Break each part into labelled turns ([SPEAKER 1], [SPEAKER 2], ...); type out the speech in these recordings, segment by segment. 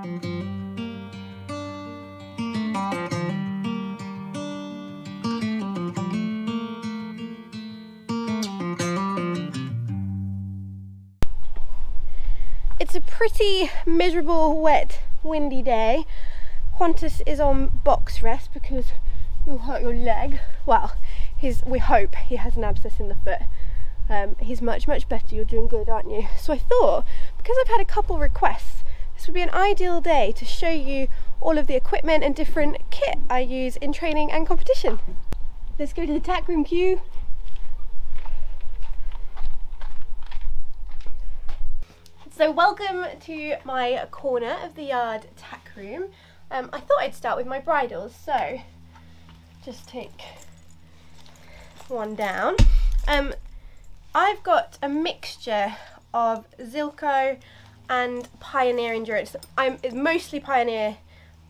[SPEAKER 1] It's a pretty miserable, wet, windy day. Qantas is on box rest because you'll hurt your leg. Well, he's, we hope he has an abscess in the foot. Um, he's much, much better. You're doing good, aren't you? So I thought, because I've had a couple requests, would be an ideal day to show you all of the equipment and different kit I use in training and competition. Let's go to the tack room queue. So welcome to my corner of the yard tack room. Um, I thought I'd start with my bridles, so just take one down. Um, I've got a mixture of Zilco and Pioneer Endurance. I'm it's mostly Pioneer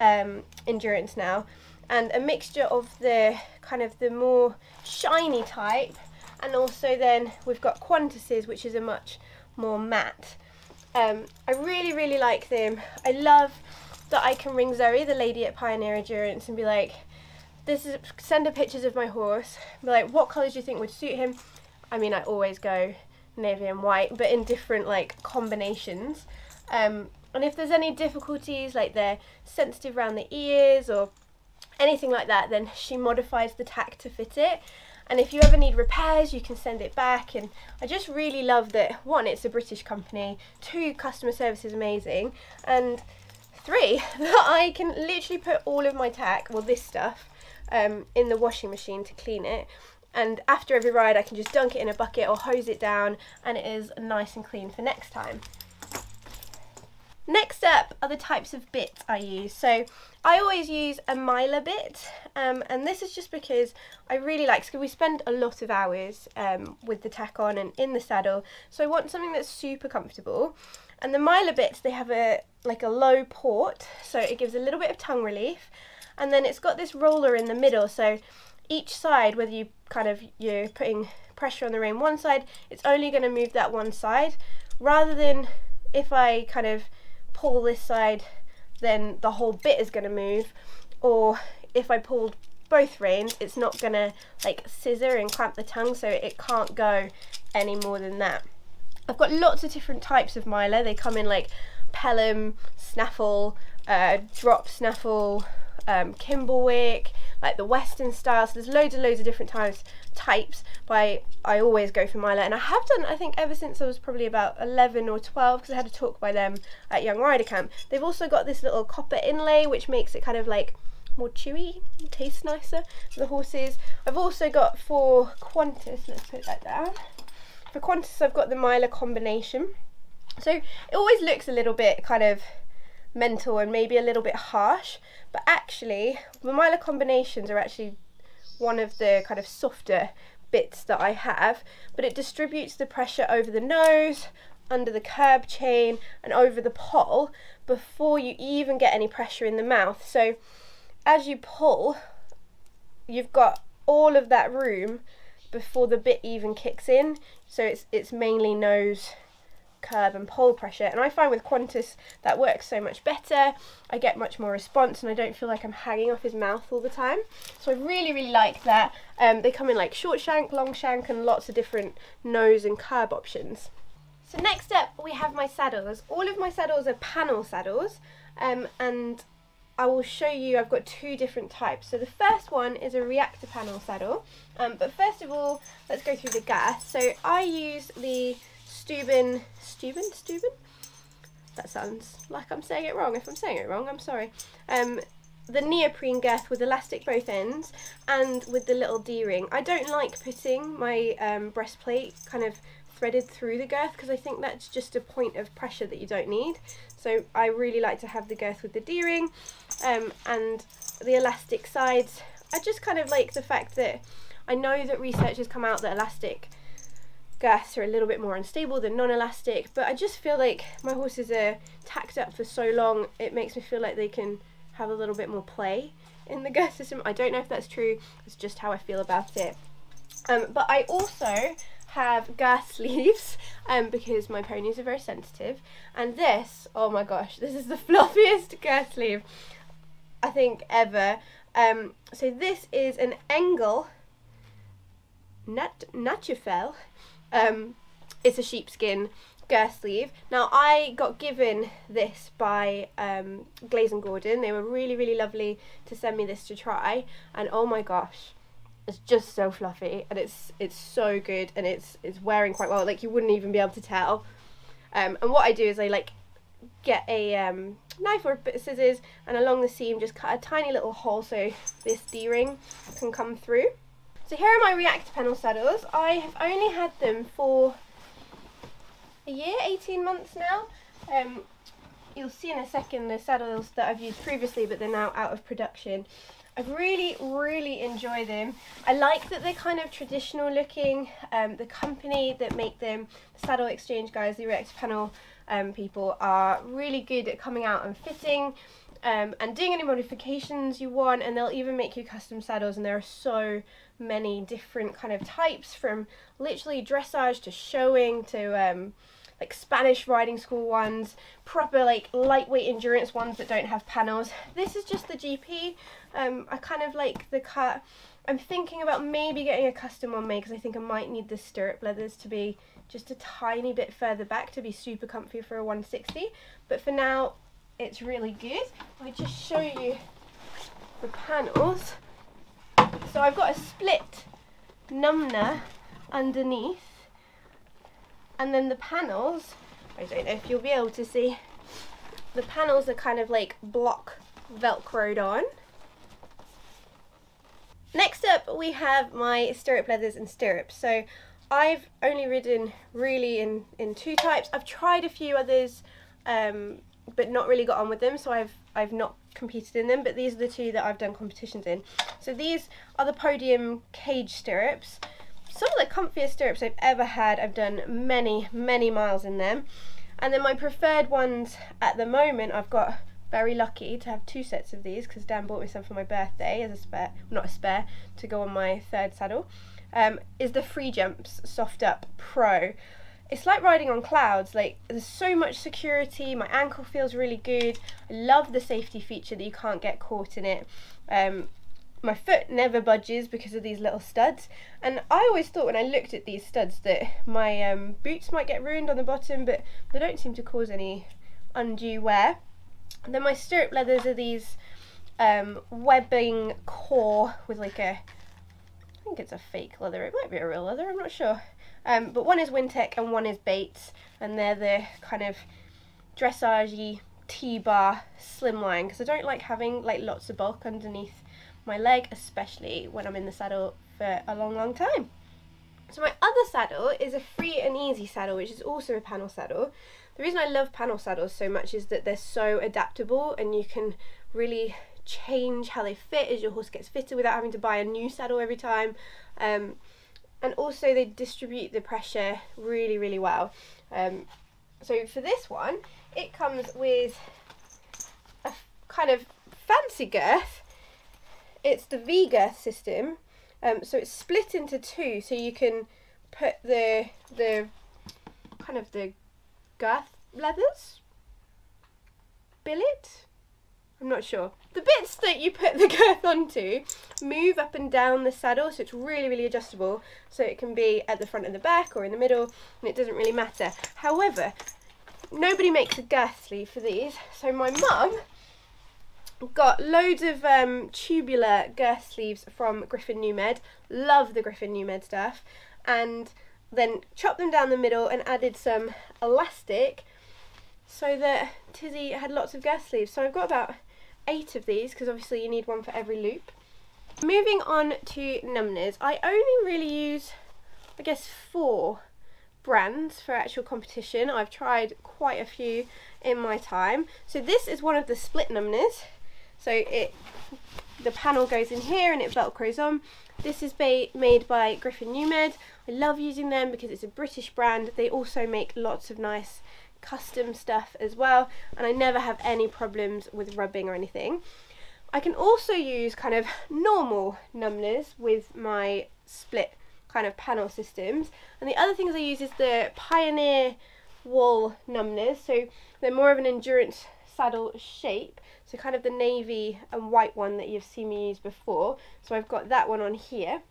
[SPEAKER 1] um, Endurance now, and a mixture of the kind of the more shiny type, and also then we've got Qantas's, which is a much more matte. Um, I really, really like them. I love that I can ring Zoe, the lady at Pioneer Endurance, and be like, this is send her pictures of my horse. Be like, what colours do you think would suit him? I mean, I always go navy and white, but in different like combinations. Um, and if there's any difficulties, like they're sensitive around the ears or anything like that, then she modifies the tack to fit it. And if you ever need repairs, you can send it back. And I just really love that one, it's a British company, two, customer service is amazing, and three, that I can literally put all of my tack, well, this stuff, um, in the washing machine to clean it. And after every ride, I can just dunk it in a bucket or hose it down, and it is nice and clean for next time. Next up are the types of bits I use. So I always use a Myler bit um, and this is just because I really like, because we spend a lot of hours um, with the tack on and in the saddle so I want something that's super comfortable and the Myler bits they have a like a low port so it gives a little bit of tongue relief and then it's got this roller in the middle so each side whether you kind of you're putting pressure on the rein one side it's only going to move that one side rather than if I kind of pull this side then the whole bit is going to move or if I pulled both reins it's not going to like scissor and clamp the tongue so it can't go any more than that. I've got lots of different types of Myler. They come in like Pelham, Snaffle, uh, Drop Snaffle, um, Kimblewick, like the Western style. So there's loads and loads of different types, types, but I, I always go for Myler. And I have done, I think, ever since I was probably about 11 or 12, because I had a talk by them at Young Rider Camp. They've also got this little copper inlay, which makes it kind of like more chewy, tastes nicer for the horses. I've also got for Qantas, let's put that down. For Qantas, I've got the Myler combination. So it always looks a little bit kind of mental and maybe a little bit harsh, but actually the Myler combinations are actually one of the kind of softer bits that I have, but it distributes the pressure over the nose, under the curb chain and over the poll before you even get any pressure in the mouth. So as you pull, you've got all of that room before the bit even kicks in. So it's, it's mainly nose curb and pole pressure and I find with Qantas that works so much better. I get much more response and I don't feel like I'm hanging off his mouth all the time. So I really really like that. Um, they come in like short shank long shank and lots of different nose and curb options. So next up we have my saddles. All of my saddles are panel saddles um, and I will show you, I've got two different types. So the first one is a reactor panel saddle, um, but first of all, let's go through the gas. So I use the Steuben, Steuben, Steuben? That sounds like I'm saying it wrong. If I'm saying it wrong, I'm sorry. Um, the neoprene girth with elastic both ends and with the little D-ring. I don't like putting my um, breastplate kind of threaded through the girth because I think that's just a point of pressure that you don't need. So I really like to have the girth with the D-ring um, and the elastic sides. I just kind of like the fact that I know that research has come out that elastic girths are a little bit more unstable than non-elastic but I just feel like my horses are tacked up for so long it makes me feel like they can have a little bit more play in the girth system I don't know if that's true it's just how I feel about it um, but I also have girth sleeves um, because my ponies are very sensitive. And this, oh my gosh, this is the fluffiest girth sleeve I think ever. Um, so this is an Engel Nat Naturfell. Um, it's a sheepskin girth sleeve. Now I got given this by um, Glaze and Gordon. They were really really lovely to send me this to try, and oh my gosh, it's just so fluffy and it's it's so good and it's it's wearing quite well. Like you wouldn't even be able to tell. Um, and what I do is I like get a um, knife or a bit of scissors and along the seam just cut a tiny little hole so this D-ring can come through. So here are my Reactor Panel saddles. I have only had them for a year, 18 months now. Um, you'll see in a second the saddles that I've used previously but they're now out of production. I really, really enjoy them. I like that they're kind of traditional looking. Um, the company that make them, the Saddle Exchange guys, the Reactor Panel um, people are really good at coming out and fitting um, and doing any modifications you want and they'll even make you custom saddles and there are so many different kind of types from literally dressage to showing to um, like Spanish riding school ones, proper like lightweight endurance ones that don't have panels. This is just the GP. Um, I kind of like the cut. I'm thinking about maybe getting a custom one made because I think I might need the stirrup leathers to be just a tiny bit further back to be super comfy for a 160 but for now it's really good I just show you the panels so I've got a split numnah underneath and then the panels I don't know if you'll be able to see the panels are kind of like block velcroed on Next up we have my stirrup leathers and stirrups. So I've only ridden really in, in two types. I've tried a few others, um, but not really got on with them, so I've I've not competed in them, but these are the two that I've done competitions in. So these are the podium cage stirrups. Some of the comfiest stirrups I've ever had. I've done many, many miles in them. And then my preferred ones at the moment, I've got very lucky to have two sets of these because Dan bought me some for my birthday as a spare, not a spare, to go on my third saddle um, is the Free Jumps Soft Up Pro. It's like riding on clouds, like there's so much security, my ankle feels really good, I love the safety feature that you can't get caught in it. Um, my foot never budges because of these little studs and I always thought when I looked at these studs that my um, boots might get ruined on the bottom but they don't seem to cause any undue wear. And then my stirrup leathers are these um, webbing core with like a, I think it's a fake leather. It might be a real leather, I'm not sure. Um, but one is Wintec and one is Bates, and they're the kind of dressagey T-bar slimline because I don't like having like lots of bulk underneath my leg, especially when I'm in the saddle for a long, long time. So my other saddle is a free and easy saddle, which is also a panel saddle. The reason I love panel saddles so much is that they're so adaptable and you can really change how they fit as your horse gets fitter without having to buy a new saddle every time. Um, and also they distribute the pressure really, really well. Um, so for this one, it comes with a kind of fancy girth. It's the V-girth system. Um, so it's split into two, so you can put the the kind of the girth leathers billet I'm not sure. The bits that you put the girth onto move up and down the saddle, so it's really, really adjustable. So it can be at the front and the back or in the middle, and it doesn't really matter. However, nobody makes a girth sleeve for these, so my mum got loads of um, tubular girth sleeves from Griffin NuuMed. Love the Griffin NuuMed stuff. And then chopped them down the middle and added some elastic so that Tizzy had lots of girth sleeves. So I've got about eight of these because obviously you need one for every loop. Moving on to numnahs, I only really use, I guess, four brands for actual competition. I've tried quite a few in my time. So this is one of the split numnahs. So it, the panel goes in here and it velcros on. This is made by Griffin NuuMed. I love using them because it's a British brand. They also make lots of nice custom stuff as well and I never have any problems with rubbing or anything. I can also use kind of normal numnahs with my split kind of panel systems. And the other things I use is the Pioneer wool numnahs. So they're more of an endurance saddle shape. So kind of the navy and white one that you've seen me use before. So I've got that one on here.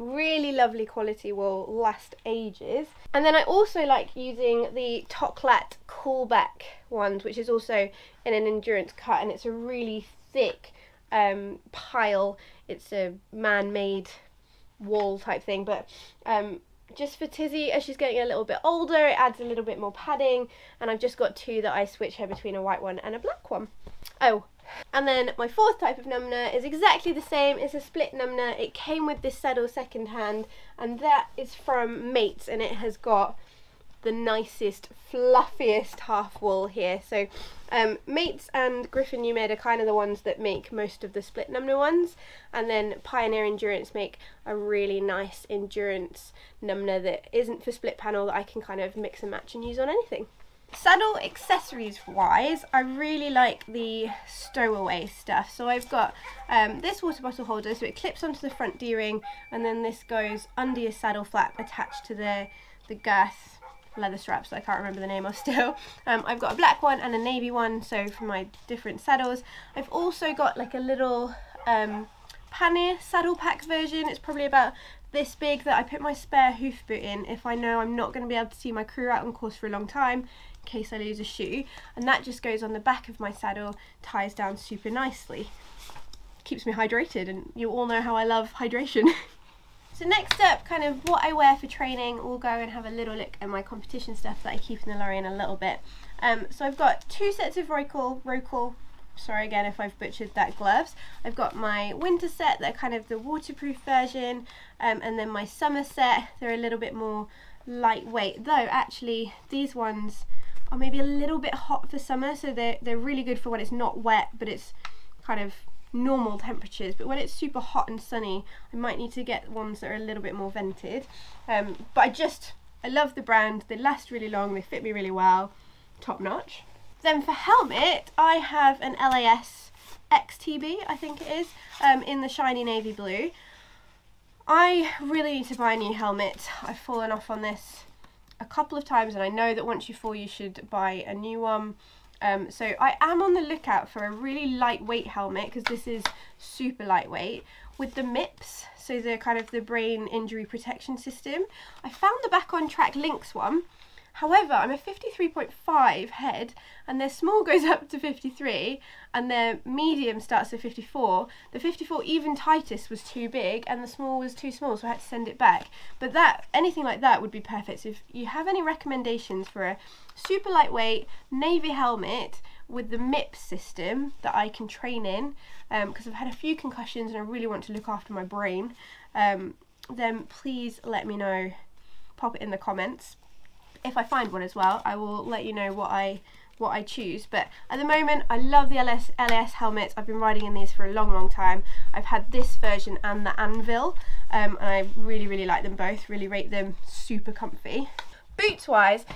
[SPEAKER 1] Really lovely quality will last ages. And then I also like using the Toklat Coolback ones, which is also in an endurance cut and it's a really thick um, pile. It's a man-made wall type thing, but um, just for Tizzy, as she's getting a little bit older, it adds a little bit more padding, and I've just got two that I switch her between a white one and a black one. Oh, and then my fourth type of numnah is exactly the same, it's a split numnah. It came with this saddle second hand, and that is from Mattes, and it has got the nicest, fluffiest half wool here. So um, Mattes and Griffin NuuMed are kind of the ones that make most of the split numnah ones. And then Pioneer Endurance make a really nice endurance numnah that isn't for split panel that I can kind of mix and match and use on anything. Saddle accessories wise, I really like the stowaway stuff. So I've got um, this water bottle holder, so it clips onto the front D-ring and then this goes under your saddle flap attached to the, the girth leather straps I can't remember the name of still. Um, I've got a black one and a navy one, so for my different saddles. I've also got like a little um, pannier saddle pack version. It's probably about this big that I put my spare hoof boot in if I know I'm not going to be able to see my crew out on course for a long time case I lose a shoe and that just goes on the back of my saddle ties down super nicely keeps me hydrated and you all know how I love hydration So next up, kind of what I wear for training, we'll go and have a little look at my competition stuff that I keep in the lorry in a little bit. Um, so I've got two sets of Roeckl, Roeckl, sorry again if I've butchered that, gloves. I've got my winter set, they're kind of the waterproof version, um, and then my summer set, they're a little bit more lightweight, though actually these ones are maybe a little bit hot for summer, so they're, they're really good for when it's not wet, but it's kind of normal temperatures. But when it's super hot and sunny I might need to get ones that are a little bit more vented. Um, but I just I love the brand. They last really long. They fit me really well. Top notch. Then for helmet I have an LAS XTB I think it is um, in the shiny navy blue. I really need to buy a new helmet. I've fallen off on this a couple of times and I know that once you fall you should buy a new one um, so I am on the lookout for a really lightweight helmet because this is super lightweight with the MIPS, so the kind of the brain injury protection system. I found the Back on Track Lynx one However, I'm a 53.5 head and their small goes up to 53 and their medium starts at 54. The 54 even tightest was too big and the small was too small so I had to send it back. But that anything like that would be perfect. So if you have any recommendations for a super lightweight navy helmet with the MIP system that I can train in because um, I've had a few concussions and I really want to look after my brain um, then please let me know pop it in the comments if I find one as well, I will let you know what I what I choose. But at the moment, I love the LS, LS helmets. I've been riding in these for a long, long time. I've had this version and the Anvil, um, and I really, really like them both. Really rate them super comfy. Boots wise,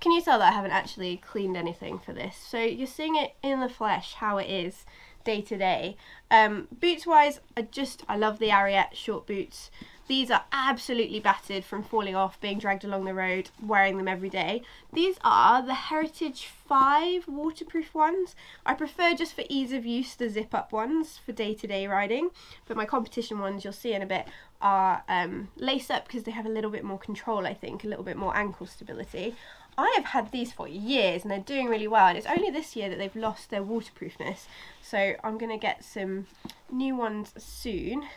[SPEAKER 1] can you tell that I haven't actually cleaned anything for this? So you're seeing it in the flesh, how it is day to day. Um, boots wise, I just, I love the Ariat short boots. These are absolutely battered from falling off, being dragged along the road, wearing them every day. These are the Heritage 5 waterproof ones. I prefer just for ease of use the zip up ones for day-to-day riding, but my competition ones you'll see in a bit are um, lace up because they have a little bit more control I think, a little bit more ankle stability. I have had these for years and they're doing really well and it's only this year that they've lost their waterproofness so I'm going to get some new ones soon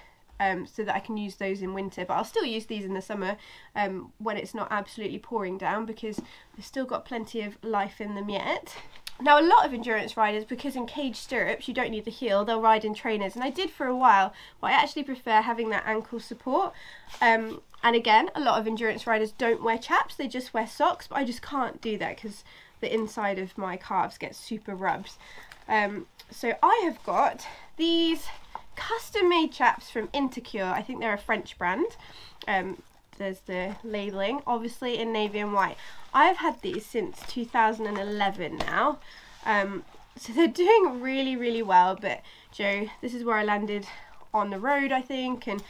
[SPEAKER 1] um, so that I can use those in winter. But I'll still use these in the summer um, when it's not absolutely pouring down because they've still got plenty of life in them yet. Now a lot of endurance riders, because in cage stirrups you don't need the heel, they'll ride in trainers and I did for a while, but I actually prefer having that ankle support. Um, and again, a lot of endurance riders don't wear chaps, they just wear socks, but I just can't do that because the inside of my calves gets super rubbed. Um, so I have got these custom made chaps from Intercure. I think they're a French brand. Um, there's the labelling, obviously in navy and white. I've had these since 2011 now. Um, so they're doing really, really well. But Joe, this is where I landed on the road, I think. And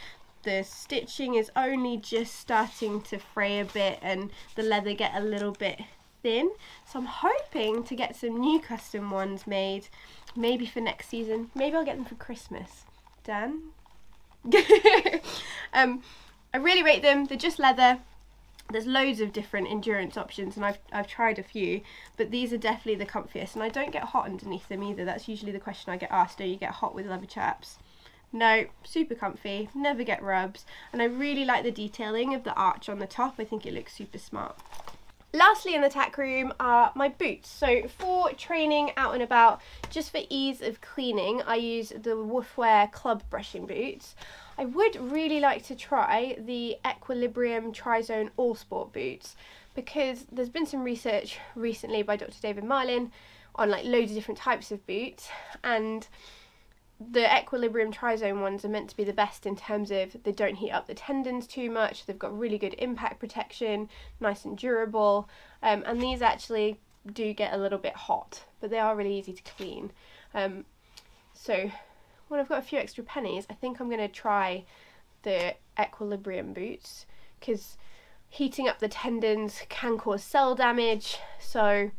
[SPEAKER 1] the stitching is only just starting to fray a bit and the leather get a little bit thin. So I'm hoping to get some new custom ones made, maybe for next season. Maybe I'll get them for Christmas. Dan? um, I really rate them. They're just leather. There's loads of different endurance options and I've, I've tried a few, but these are definitely the comfiest and I don't get hot underneath them either. That's usually the question I get asked, do you get hot with leather chaps? No, super comfy, never get rubs, and I really like the detailing of the arch on the top. I think it looks super smart. Lastly in the tack room are my boots. So for training out and about, just for ease of cleaning, I use the Woofwear Club Brushing Boots. I would really like to try the Equilibrium Trizone All Sport boots because there's been some research recently by Dr. David Marlin on like loads of different types of boots and the Equilibrium Trizone ones are meant to be the best in terms of they don't heat up the tendons too much, they've got really good impact protection, nice and durable, um, and these actually do get a little bit hot, but they are really easy to clean. Um, so when I've got a few extra pennies, I think I'm going to try the Equilibrium boots because heating up the tendons can cause cell damage, so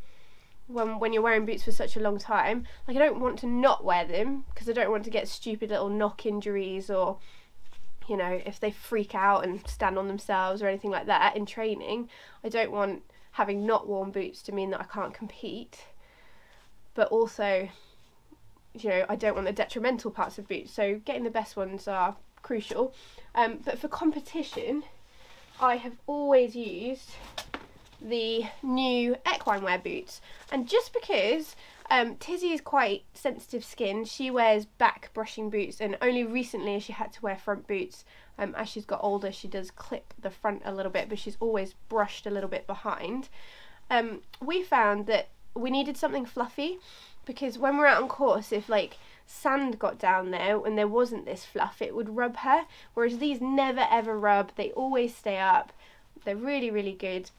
[SPEAKER 1] when when you're wearing boots for such a long time. Like I don't want to not wear them because I don't want to get stupid little knock injuries or you know if they freak out and stand on themselves or anything like that in training. I don't want having not worn boots to mean that I can't compete. But also you know, I don't want the detrimental parts of boots. So getting the best ones are crucial. Um, but for competition, I have always used the new equine wear boots. And just because um, Tizzy is quite sensitive skin, she wears back brushing boots, and only recently she had to wear front boots. Um, as she's got older, she does clip the front a little bit, but she's always brushed a little bit behind. Um, we found that we needed something fluffy because when we're out on course, if like sand got down there and there wasn't this fluff, it would rub her. Whereas these never ever rub, they always stay up. They're really, really good.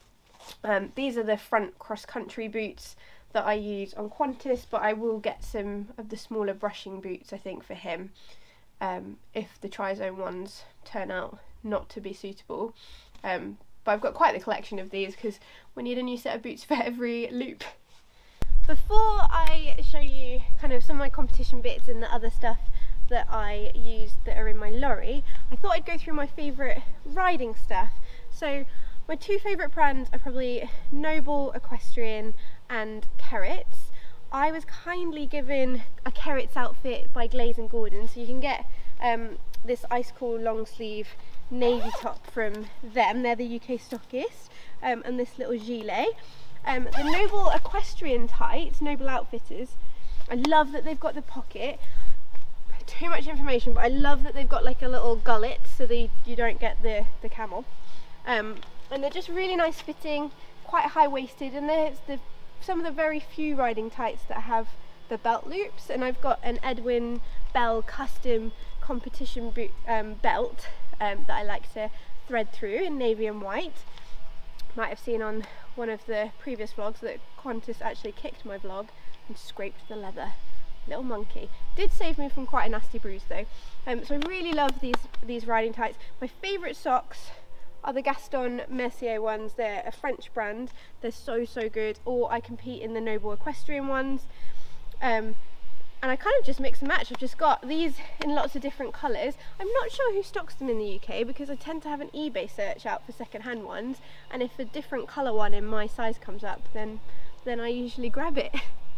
[SPEAKER 1] Um, these are the front cross country boots that I use on Qantas, but I will get some of the smaller brushing boots I think for him um, if the Trizone ones turn out not to be suitable. Um, but I've got quite the collection of these because we need a new set of boots for every loop. Before I show you kind of some of my competition bits and the other stuff that I use that are in my lorry, I thought I'd go through my favourite riding stuff. So my two favourite brands are probably Noble Equestrian and Kerrits. I was kindly given a Kerrits outfit by Glaze and Gordon, so you can get um, this ice cool long sleeve navy top from them, they're the UK stockist, um, and this little gilet. Um, the Noble Equestrian tights, Noble Outfitters, I love that they've got the pocket. Too much information, but I love that they've got like a little gullet so that you don't get the, the camel. Um, and they're just really nice fitting, quite high waisted, and there's the some of the very few riding tights that have the belt loops. And I've got an Edwin Bell custom competition boot, um, belt um, that I like to thread through in navy and white. Might have seen on one of the previous vlogs that Qantas actually kicked my vlog and scraped the leather. Little monkey. Did save me from quite a nasty bruise though. Um, so I really love these, these riding tights. My favourite socks are the Gaston Mercier ones. They're a French brand. They're so, so good. Or I compete in the Noble Equestrian ones. Um, and I kind of just mix and match. I've just got these in lots of different colours. I'm not sure who stocks them in the UK because I tend to have an eBay search out for second-hand ones and if a different colour one in my size comes up then then I usually grab it.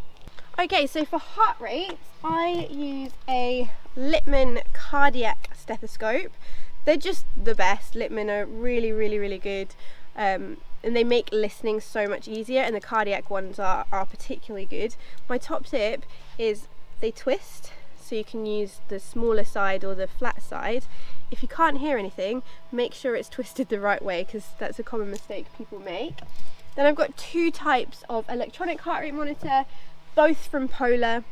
[SPEAKER 1] okay so for heart rate I use a Littmann cardiac stethoscope they're just the best. Littmann are really, really, really good. Um, and they make listening so much easier and the cardiac ones are, are particularly good. My top tip is they twist so you can use the smaller side or the flat side. If you can't hear anything, make sure it's twisted the right way because that's a common mistake people make. Then I've got two types of electronic heart rate monitor, both from Polar.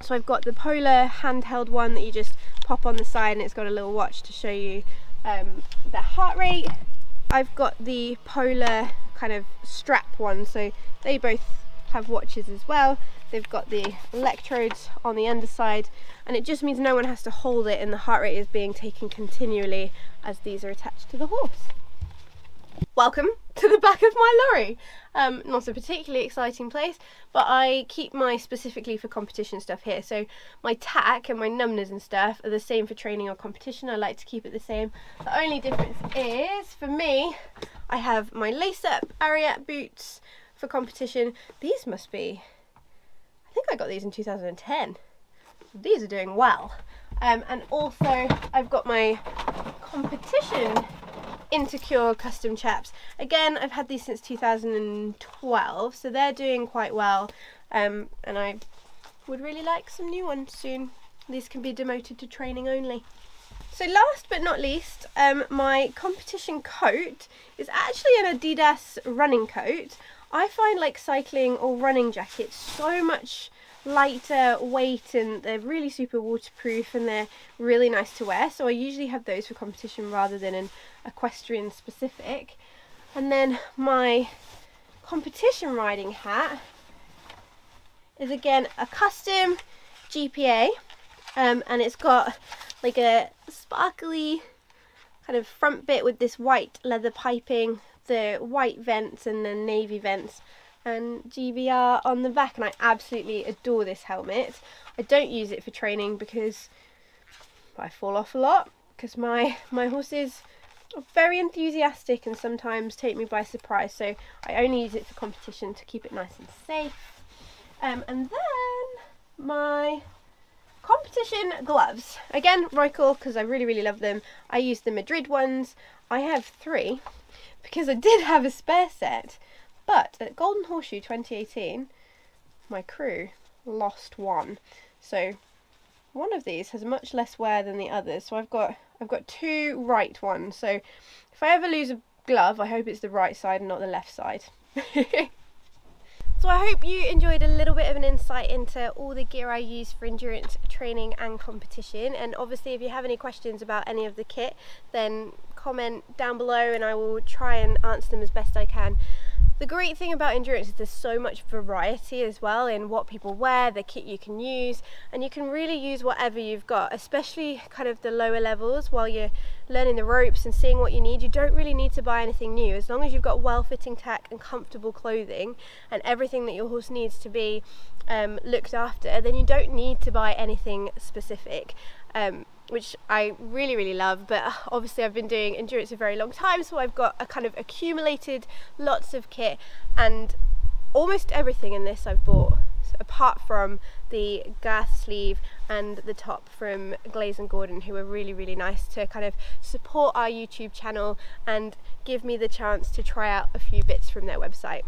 [SPEAKER 1] So I've got the Polar handheld one that you just pop on the side and it's got a little watch to show you um, the heart rate. I've got the Polar kind of strap one, so they both have watches as well. they've got the electrodes on the underside and it just means no one has to hold it and the heart rate is being taken continually as these are attached to the horse. Welcome to the back of my lorry. Um, not a particularly exciting place, but I keep my specifically for competition stuff here. So my tack and my numnahs and stuff are the same for training or competition. I like to keep it the same. The only difference is, for me, I have my lace-up Ariat boots for competition. These must be, I think I got these in 2010. These are doing well. Um, and also I've got my competition Intercure custom chaps. Again, I've had these since 2012, so they're doing quite well. Um, and I would really like some new ones soon. These can be demoted to training only. So last but not least, um, my competition coat is actually an Adidas running coat. I find like cycling or running jackets so much lighter weight and they're really super waterproof and they're really nice to wear so I usually have those for competition rather than an equestrian specific and then my competition riding hat is again a custom GPA um, and it's got like a sparkly kind of front bit with this white leather piping the white vents and the navy vents and GBR on the back and I absolutely adore this helmet. I don't use it for training because I fall off a lot because my, my horses very enthusiastic and sometimes take me by surprise so I only use it for competition to keep it nice and safe. Um, and then my competition gloves. Again, Roeckl because I really really love them. I use the Madrid ones. I have three because I did have a spare set but at Golden Horseshoe 2018, my crew lost one. So one of these has much less wear than the others. So I've got I've got two right ones. So if I ever lose a glove, I hope it's the right side and not the left side. So I hope you enjoyed a little bit of an insight into all the gear I use for endurance training and competition and obviously if you have any questions about any of the kit then comment down below and I will try and answer them as best I can. The great thing about endurance is there's so much variety as well in what people wear, the kit you can use, and you can really use whatever you've got, especially kind of the lower levels while you're learning the ropes and seeing what you need. You don't really need to buy anything new as long as you've got well-fitting tack and comfortable clothing and everything that your horse needs to be um, looked after, then you don't need to buy anything specific. Um, which I really really love but obviously I've been doing endurance a very long time so I've got a kind of accumulated lots of kit and almost everything in this I've bought apart from the girth sleeve and the top from Glaze and Gordon who were really really nice to kind of support our YouTube channel and give me the chance to try out a few bits from their website.